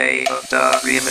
day of the remix.